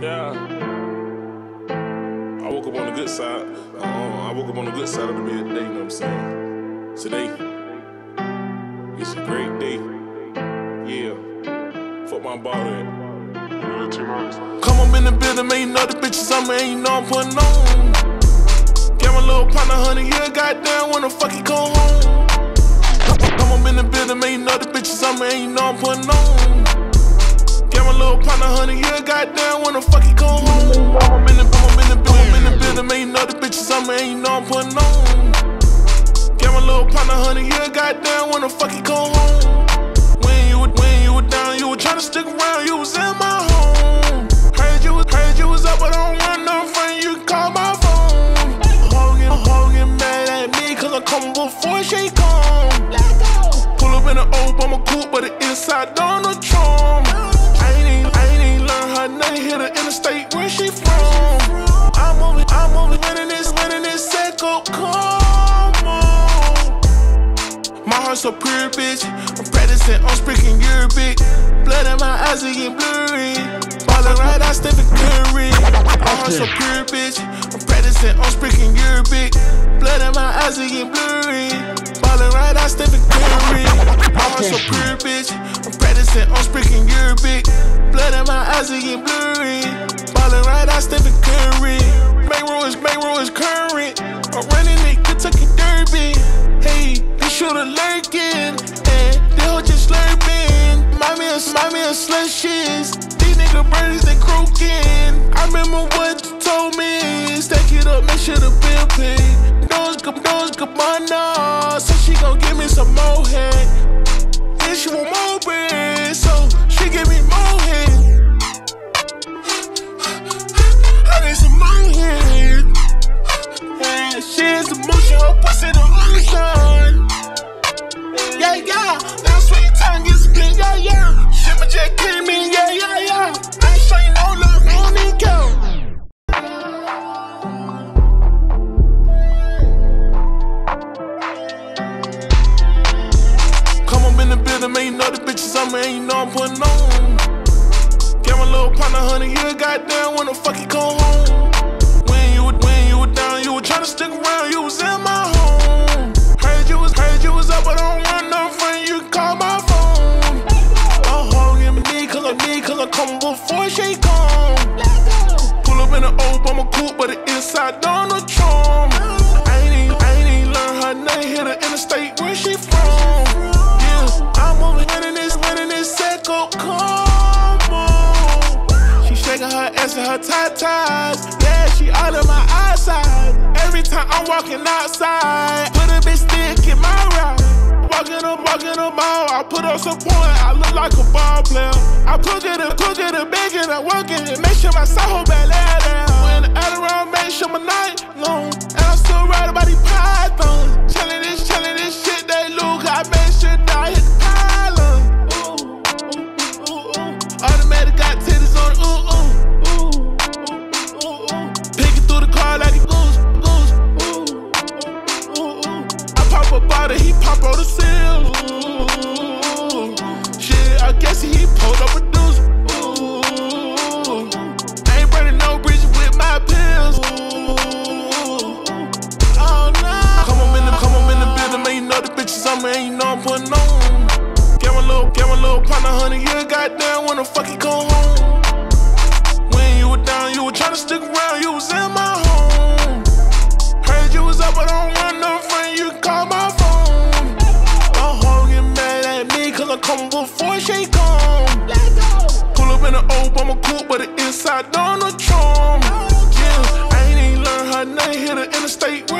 Yeah. I woke up on the good side. Uh, I woke up on the good side of the bed today, you know what I'm saying? Today, it's a great day. Yeah. Fuck my body. Come up in the building, man, you know the bitches I'm in, you know I'm putting on. Get my little partner, honey, yeah, goddamn, when the fuck he come home. Come up in the building, man, you know the bitches I'm in, you know I'm putting on. Get my little partner, honey, yeah, goddamn, when the fuck he come home. I'm in the, I'm in the, I'm in the building, man, you know the bitches I'm in, you know I'm putting on. Get my little partner, honey, yeah, goddamn, when the fuck he come home. When you were, when you were down, you were trying to stick around, you was in my home. Heard you was, heard you was up, but I don't want no friend, you can call my phone. Hogan, Hogan mad at me, cause I'm coming before she come. Pull up in an Obama coupe, but the inside Donald Trump. Even learn her hit the interstate, where she from. I'm moving, I'm moving, winning this, winning this, Seco, come on. My heart's so pure, bitch. I'm practicing, I'm speaking Arabic. Blood in my eyes are getting blurry. Ballin' right out, Stephen Curry. My heart's so pure, bitch. I'm practicing, I'm speaking Arabic. Blood in my eyes are getting blurry. Ballin' right out, Stephen Curry. My heart's so pure, bitch. I'm practicing, I'm speaking Arabic. Blood in my eyes are getting blurry. Ballin' right out, Stephen Curry. Main row is, main row is current. I'm running it, Kentucky Derby. Mommy and slushies. These nigga birdies they croaking. I remember what you told me. Stack it up, make sure the bill pay. Those good, those good mana. So she gon' give me some more head. You know the bitches I'm in, you know I'm putting on. Get my little partner, honey, yeah, goddamn, when the fuck he come home. When you were, when you were down, you were trying to stick around, her her tatas. Yeah, she all of my eyesight. Every time I'm walking outside, put a bitch stick in my ride. Walking up, walking up all. I put up some point. I look like a ball player. I cook it, and cook it, bake it, and work in it. Make sure my soul bad down. When the around, make sure my night long. And I'm still right about these pythons. Chillin' this, chillin' this shit they look. I make sure Picking through the car like a goose, goose. Ooh, ooh, ooh. I pop a bottle, he pop on the seal. Shit, I guess he pulled up a deuce. Ooh, I ain't burning no bridges with my pills. Ooh, oh no. Come on in the, come on in the building, man, you know the bitches I'm in, you know I'm putting on. Get my little, get my little partner, honey, you yeah, goddamn, the fuck he come home. Me, cause I'm coming before she come. Pull up in an Obama coupe, but the inside Donald Trump. Yeah, I ain't even learn her name, hit the interstate, where